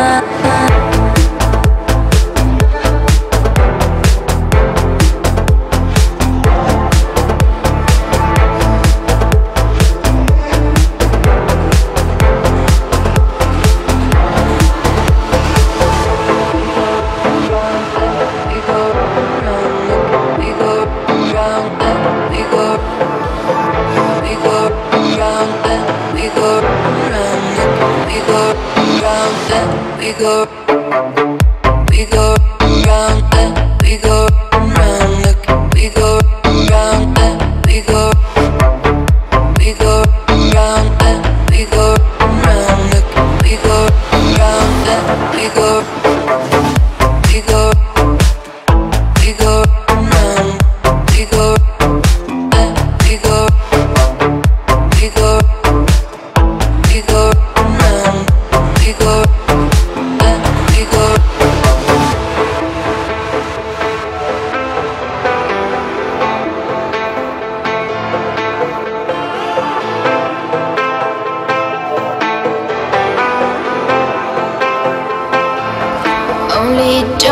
아. We go,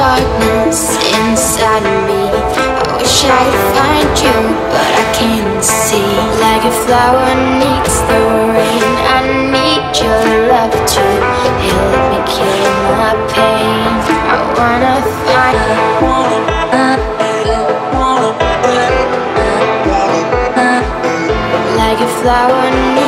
darkness inside me. I wish I could find you, but I can't see. Like a flower needs the rain. I need your love to help me kill my pain. I wanna find you like a flower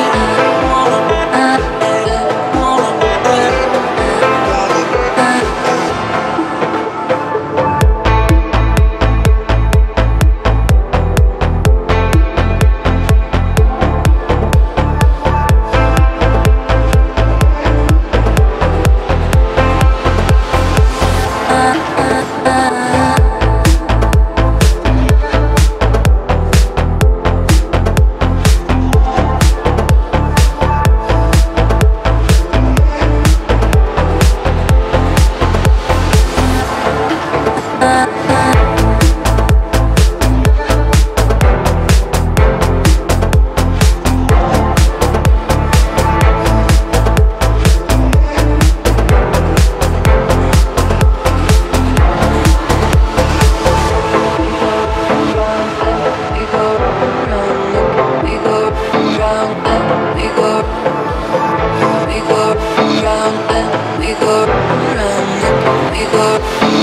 we go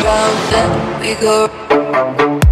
round, and we go.